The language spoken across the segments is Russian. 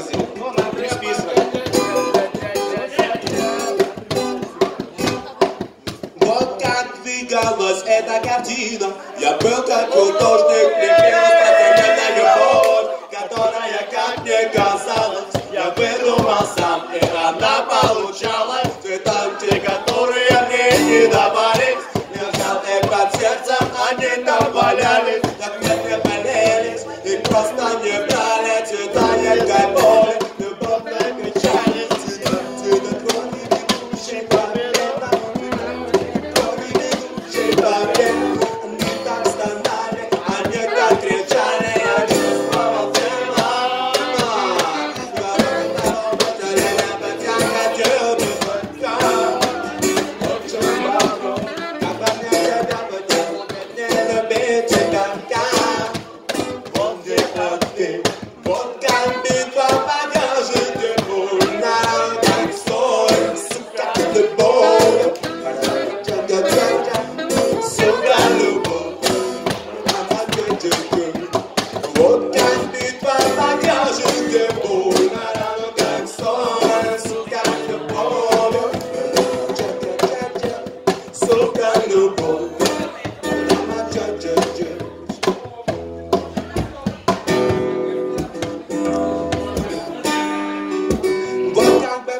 диагнозе. Не список. Вот как двигалась эта картина Я был как художник, влюбилась постоянная любовь Которая, как мне казалось, я выдумал сам И она Вот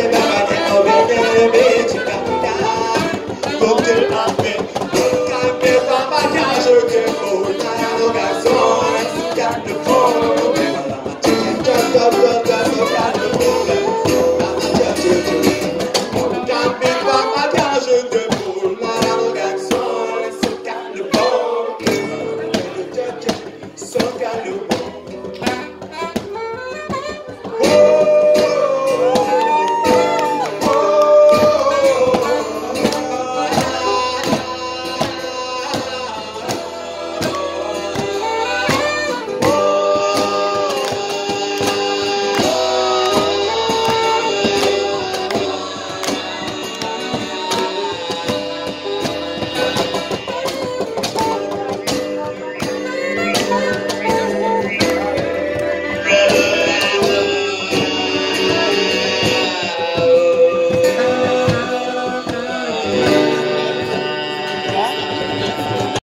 제가 만약 어벤데를 매직합니다. 꿈들 앞에